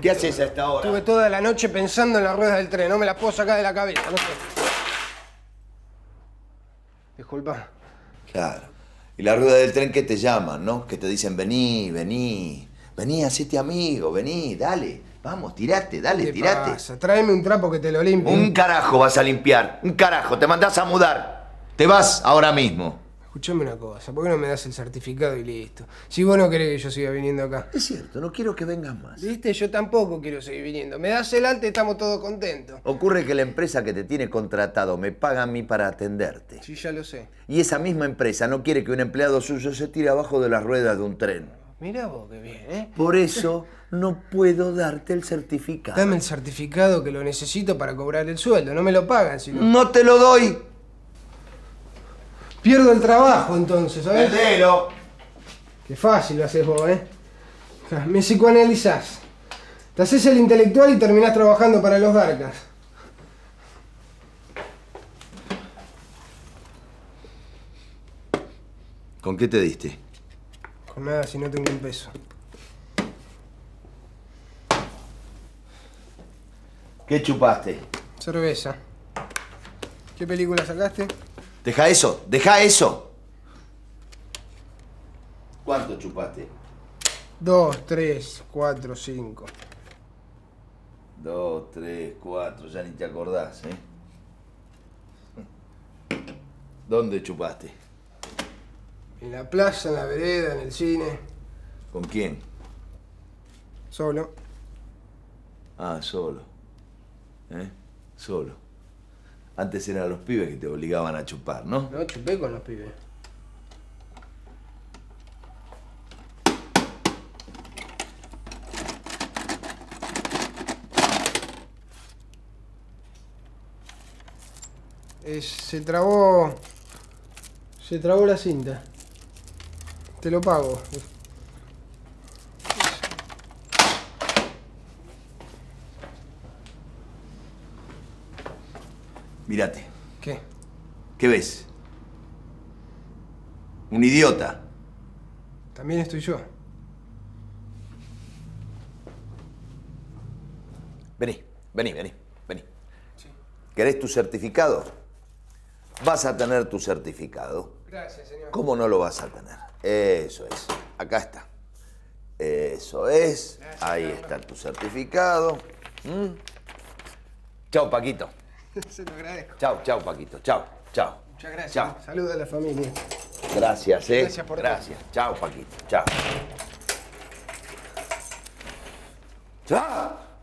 ¿Qué haces a esta hora? Estuve toda la noche pensando en las ruedas del tren, no me las puedo sacar de la cabeza, no sé. Disculpa. Claro. Y la rueda del tren que te llaman, ¿no? Que te dicen, vení, vení, vení, hacete amigo, vení, dale, vamos, tirate, dale, ¿Qué tirate. pasa? Tráeme un trapo que te lo limpie. Un carajo vas a limpiar, un carajo, te mandás a mudar. Te vas ahora mismo. Escuchame una cosa, ¿por qué no me das el certificado y listo? Si vos no querés que yo siga viniendo acá. Es cierto, no quiero que vengas más. ¿Viste? Yo tampoco quiero seguir viniendo. Me das el alta y estamos todos contentos. Ocurre que la empresa que te tiene contratado me paga a mí para atenderte. Sí, ya lo sé. Y esa misma empresa no quiere que un empleado suyo se tire abajo de las ruedas de un tren. Mira vos qué bien, ¿eh? Por eso no puedo darte el certificado. Dame el certificado que lo necesito para cobrar el sueldo. No me lo pagan, sino... No te lo doy. Pierdo el trabajo entonces, ¿sabes? Perdelo. Qué fácil lo haces vos, ¿eh? Me psicoanalizás. Te haces el intelectual y terminás trabajando para los Darkas. ¿Con qué te diste? Con nada si no tengo un peso. ¿Qué chupaste? Cerveza. ¿Qué película sacaste? Deja eso, deja eso. ¿Cuánto chupaste? Dos, tres, cuatro, cinco. Dos, tres, cuatro, ya ni te acordás, ¿eh? ¿Dónde chupaste? En la plaza, en la vereda, en el cine. ¿Con quién? Solo. Ah, solo. ¿Eh? Solo. Antes eran los pibes que te obligaban a chupar, ¿no? No, chupé con los pibes. Eh, se trabó. Se trabó la cinta. Te lo pago. Mírate. ¿Qué? ¿Qué ves? Un idiota. También estoy yo. Vení, vení, vení, vení. ¿Querés tu certificado? Vas a tener tu certificado. Gracias, señor. ¿Cómo no lo vas a tener? Eso es. Acá está. Eso es. Ahí está tu certificado. ¿Mm? Chao, Paquito. Se lo agradezco. Chao, chao, Paquito. Chao, chao. Muchas gracias. Chao. Saludos a la familia. Gracias, eh. Gracias por todo. Gracias. Chao, Paquito. Chao. Chao.